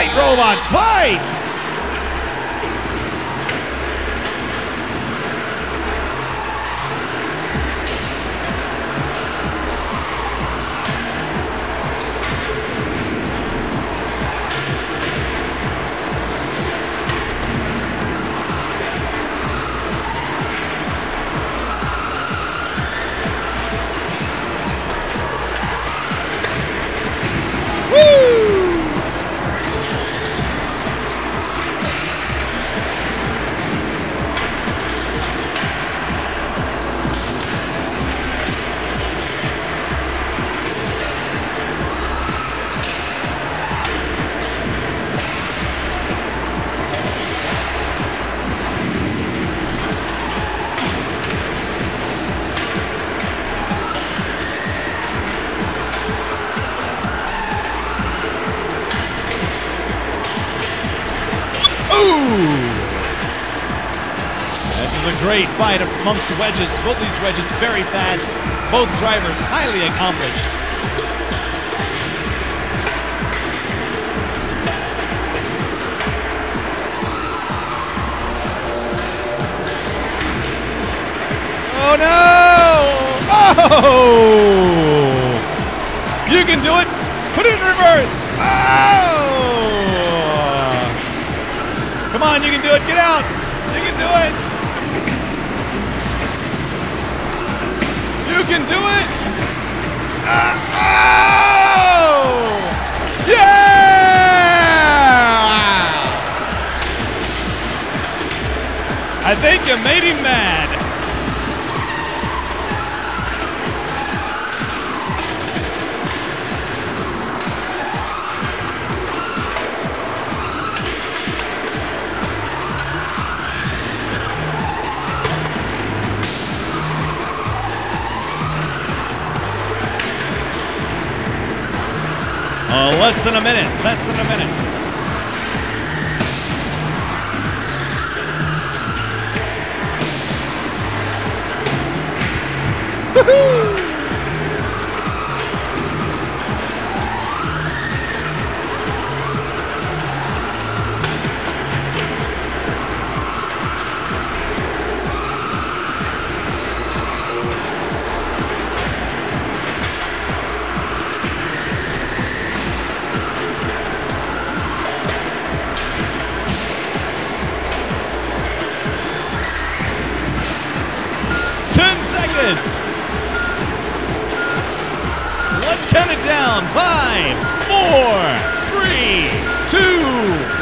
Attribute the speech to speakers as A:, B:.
A: Fight, robots, fight! Is a great fight amongst wedges. Both these wedges very fast. Both drivers highly accomplished. Oh no! Oh! You can do it! Put it in reverse! Oh! Come on, you can do it! Get out! Can do it! Ah, oh! Yeah! I think you made him mad. Oh, less than a minute. Less than a minute. Ten it. Let's count it down. Five, four, three, two,